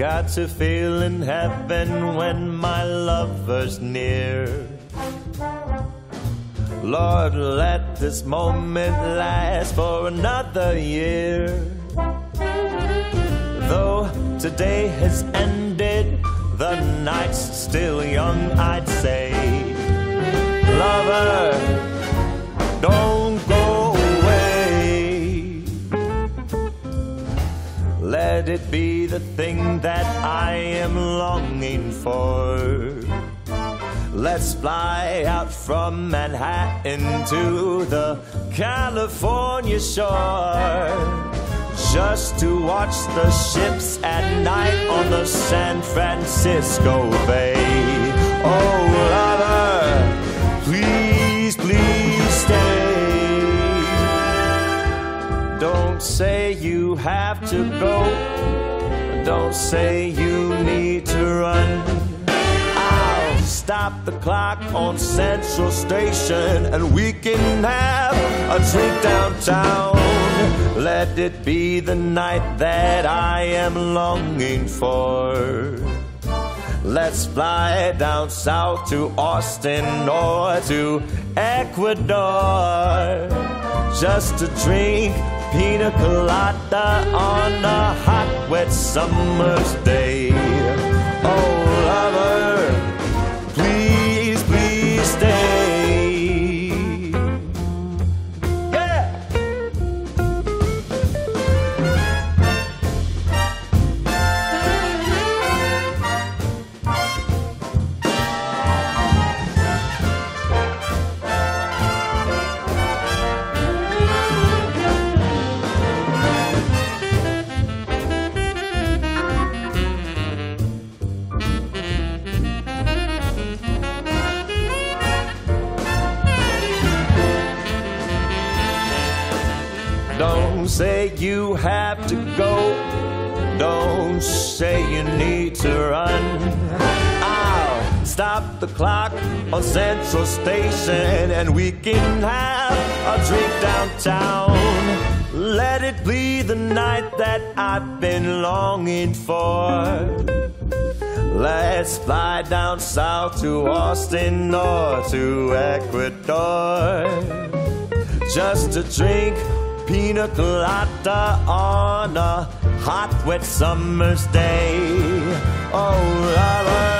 got to feel in heaven when my lover's near. Lord, let this moment last for another year. Though today has ended, the night's still young, I'd say. Lover, don't it be the thing that I am longing for. Let's fly out from Manhattan to the California shore. Just to watch the ships at night on the San Francisco Bay. Oh, lover, please, please stay. Don't say you have to go. Don't say you need to run. I'll stop the clock on Central Station and we can have a drink downtown. Let it be the night that I am longing for. Let's fly down south to Austin or to Ecuador just to drink pina colada on a hot, wet summer's day. Don't say you have to go. Don't say you need to run. I'll stop the clock on Central Station and we can have a drink downtown. Let it be the night that I've been longing for. Let's fly down south to Austin or to Ecuador just to drink pina colada on a hot, wet summer's day. Oh, lover,